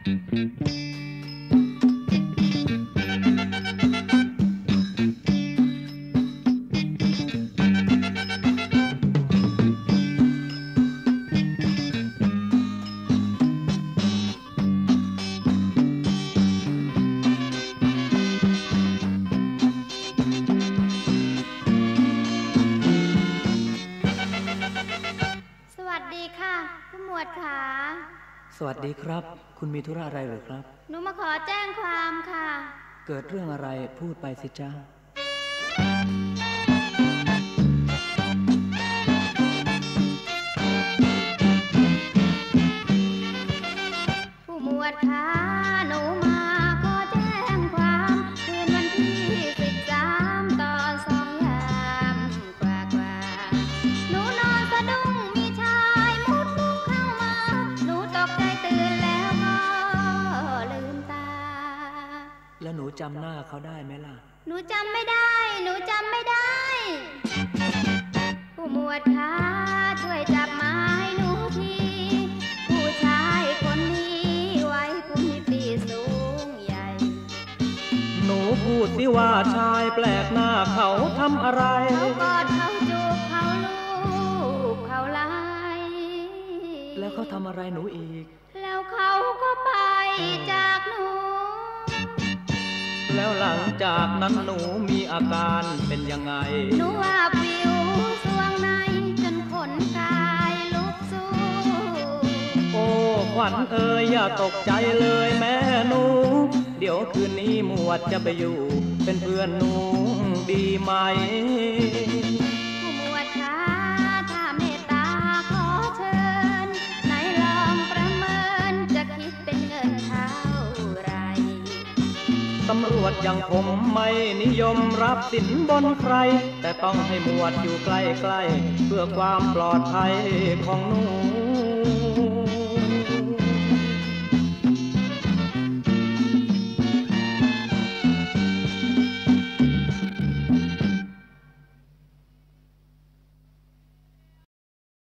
สวัสดีค่ะผู้หมวดขา สวัสดีครับ คุณมีธุระอะไรหรือครับ หนูมาขอแจ้งความค่ะ เกิดเรื่องอะไรพูดไปสิจ้าผู้หมวดขา จำหน้าเขาได้ไหมล่ะ หนูจำไม่ได้ หนูจำไม่ได้ ผู้หมวดคะช่วยจับมาให้หนูที ผู้ชายคนนี้ไว้คุณตีสูงใหญ่ หนูพูดสิว่าชายแปลกหน้าเขาทำอะไร เขากอดเขาจูบเขาลูบเขาไล่แล้วเขาทำอะไรหนูอีก แล้วเขาก็ไปจา จากนั้นหนูมีอาการเป็นยังไง หนูว่าวิวสวงในจนขนกายลุกสู้ โอ้ขวัญเอ๋ยอย่าตกใจเลยแม่หนู เดี๋ยวคืนนี้หมวดจะไปอยู่ เป็นเพื่อนหนูดีไหม ตำรวจอย่างผมไม่นิยมรับสินบนใคร แต่ต้องให้หมวดอยู่ใกล้ๆเพื่อความปลอดภัยของหนู